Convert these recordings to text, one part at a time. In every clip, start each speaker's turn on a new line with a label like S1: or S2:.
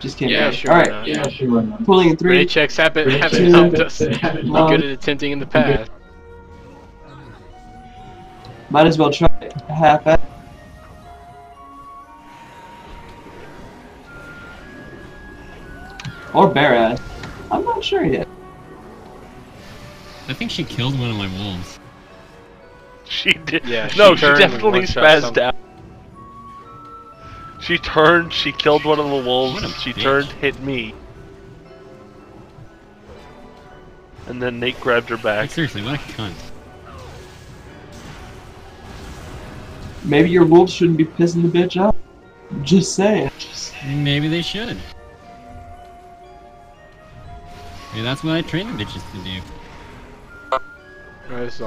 S1: Just can't.
S2: Yeah, sure.
S1: All right.
S2: not.
S3: Yeah, sure. why not?
S1: Pulling in three.
S2: Raid checks haven't,
S3: Raid
S2: haven't
S1: checks
S2: helped us
S3: haven't
S2: be good at attempting in the past.
S1: Might as well try it. half at. Or bare ass. I'm not sure yet.
S4: I think she killed one of my wolves.
S5: She did.
S2: Yeah, she
S5: no, she, definitely
S2: one-shot
S5: spazzed out. She turned, she killed one of the wolves, she
S4: bitch.
S5: turned, hit me. And then Nate grabbed her
S4: Like,
S5: back.
S4: seriously, what a cunt.
S1: Maybe your wolves shouldn't be pissing the bitch off. Just saying.
S4: Maybe they should. Maybe that's what I train the bitches to do.
S2: Alright, this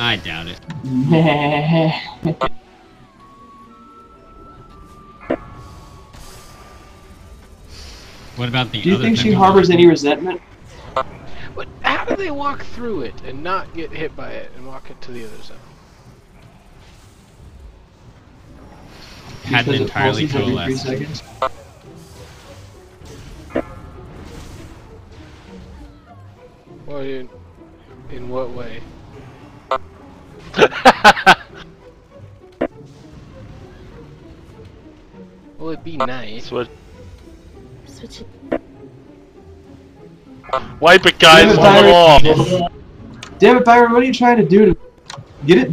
S4: I doubt it. What about the
S1: Do you
S4: other
S1: think she harbors any resentment?
S2: But how do they walk through it and not get hit by it and walk it to the other side?
S4: Hadn't entirely
S1: pulses every three
S4: coalesced.
S2: Well, in, in what way? Well, it'd be nice.
S5: Switch.
S6: Switch it.
S5: Wipe it, guys,
S1: Damn it, Byron.
S5: off!
S1: Damn it, Byron, what are you trying to do to get it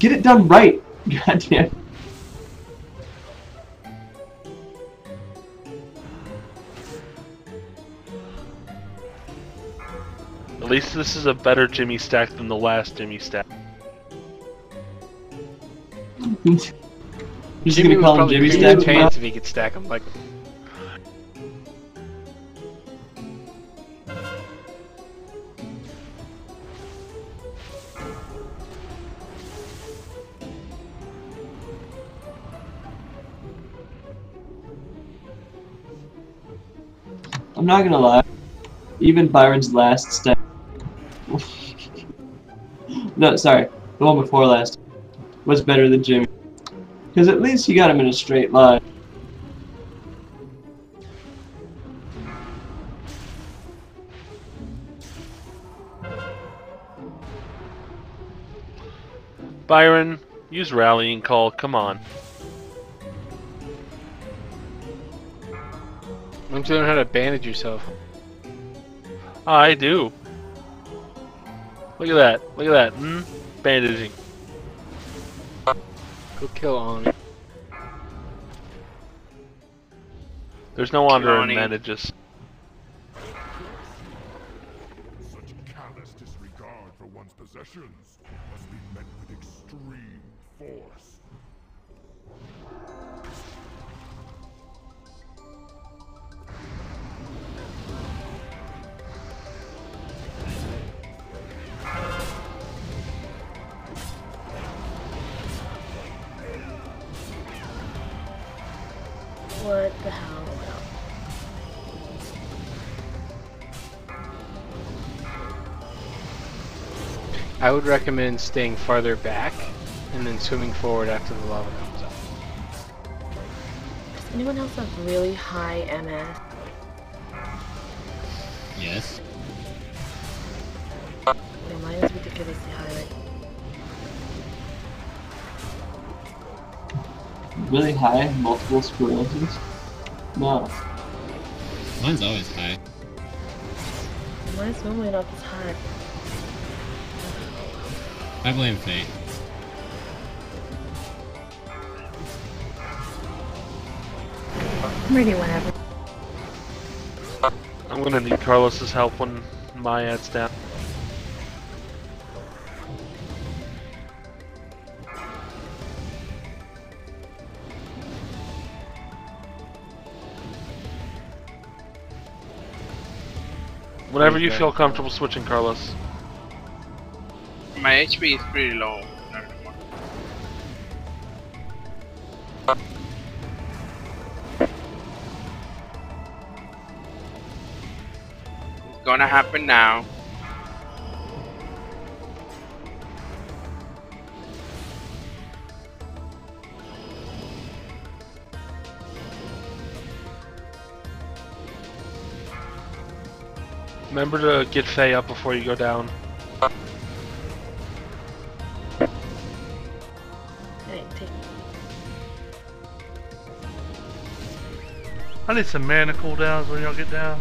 S1: get it done right? God damn.
S5: At least this is a better Jimmy stack than the last Jimmy stack.
S1: Just
S2: Jimmy
S1: gonna call him Jimmy Stack
S2: pants if he could stack them like.
S1: I'm not gonna lie. Even Byron's last step. no, sorry. The one before last was better than Jimmy. Because at least you got him in a straight line.
S5: Byron, use rallying call, come on.
S2: Why don't you learn how to bandage yourself?
S5: I do. Look at that, look at that, hmm? Bandaging.
S2: Go kill Oni.
S5: There's no honor in
S7: Johnny.
S5: bandages.
S8: Such callous disregard for one's possessions must be met with extreme force.
S6: What the hell?
S2: I would recommend staying farther back and then swimming forward after the lava comes up.
S6: Does anyone else have really high MS?
S4: Yes.
S6: Yeah, mine is ridiculously high right
S1: Really high, multiple sclerosis. No.
S4: Mine's always high.
S6: Mine's normally not this high.
S4: I blame fate.
S6: I'm ready whenever.
S5: I'm gonna need Carlos's help when my ad's down. Whenever you feel comfortable switching, Carlos.
S7: My HP is pretty low. It's gonna happen now.
S5: Remember to get Faye up before you go down.
S6: Hey, take
S3: I need some mana cooldowns when y'all get down.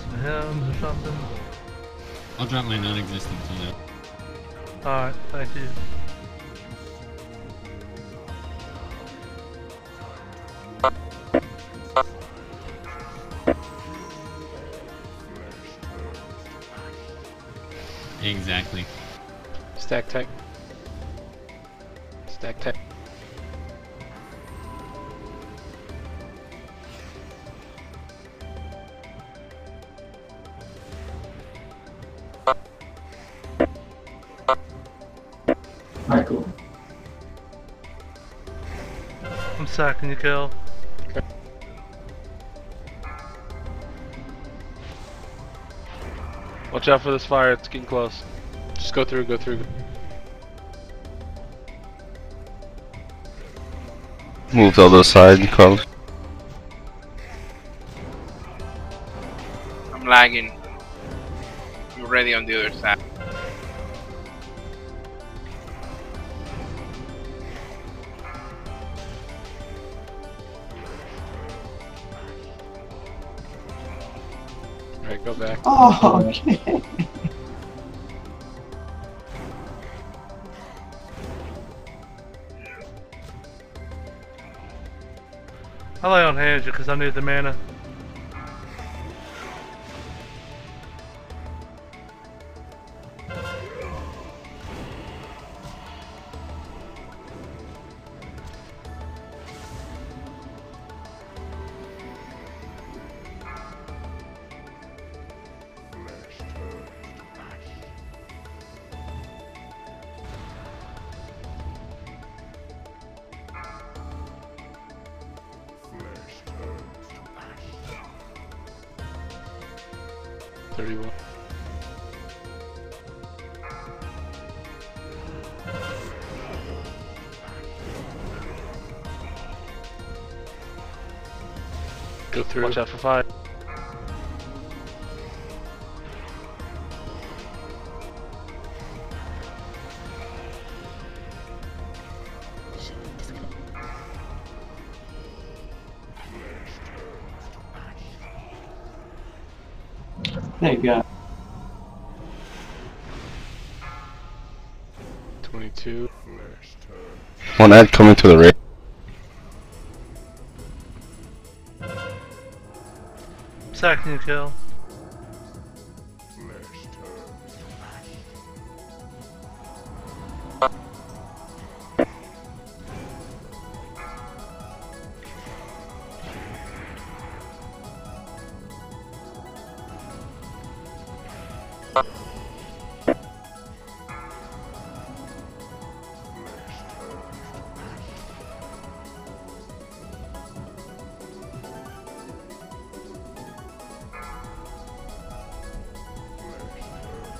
S3: Some hymns or something.
S4: I'll drop my non-existent to that.
S3: Alright, thank you.
S4: Exactly.
S2: Stack tech. Stack tech.
S1: Michael.
S3: I'm sacking you, Kel.
S5: Watch out for this fire, it's getting close.
S2: Just go through, go through.
S9: Move to the other side, Carl.
S7: I'm lagging. You're ready on the other side.
S2: Go back.
S1: Oh, okay.
S3: I lay on hands because I need the mana.
S2: Thirty-one. Go through.
S5: Watch out for fire.
S1: Thank God.
S2: Twenty-two.
S9: One ad coming to the right.
S3: Sacking you,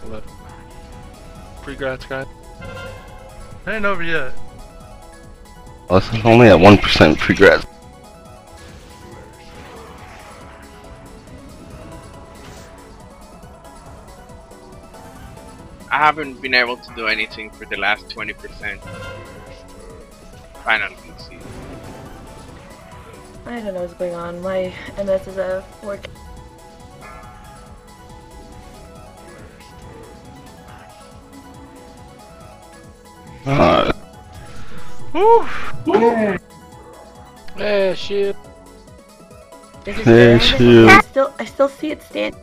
S3: Kel.
S2: Eleven.
S5: Pre-grats, guy.
S3: It ain't over yet.
S9: Oh, this is only at 1% pre-grad.
S7: I haven't been able to do anything for the last 20%. Final PC.
S6: I don't know what's going on. My MS is a 4K.
S9: Uh,
S2: Hey, shit.
S6: Is it
S9: Hey,
S6: standing?
S9: shoot.
S6: I still, I still see it standing.